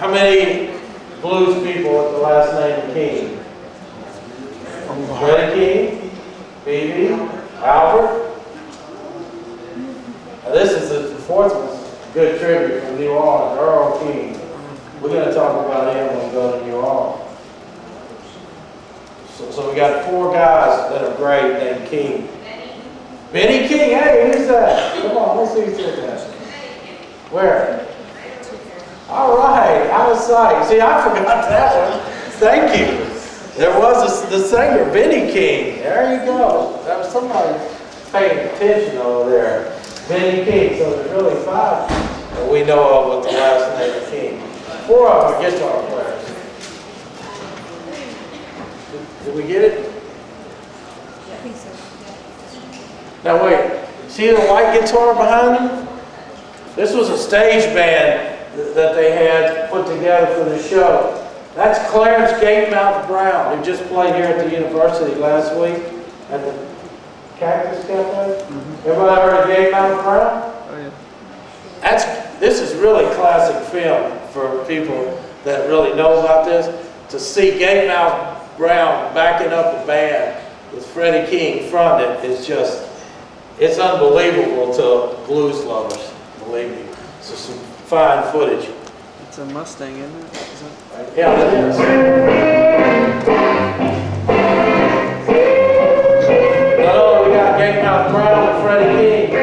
How many blues people with the last name King? Freddie King, B.B., Albert. Now this is the fourth good tribute from New Orleans, Earl King. We're gonna talk about him when we go to New Orleans. So, so we got four guys that are great named King. Benny King, hey, who's that? Come on, let's see who's that. Where? All right, out of sight. See, I forgot that one. Thank you. There was a, the singer, Benny King. There you go. That was somebody paying attention over there. Benny King. So there's really five that we know of with the last name of King. Four of them are guitar players. Did, did we get it? I think so. Now wait, see the white guitar behind him? This was a stage band th- that they had put together for the show. That's Clarence Gatemouth Brown, who just played here at the university last week at the Cactus Cafe. Mm-hmm. Everybody heard of Gatemouth Brown? Oh, yeah. That's, this is really classic film for people that really know about this. To see Gatemouth Brown backing up a band with Freddie King fronting it is just, it's unbelievable to blues lovers, believe me. So some fine footage. It's a Mustang, isn't it? Is it? Yeah, it is. Hello, we got Gatemouth Brown and Freddie King.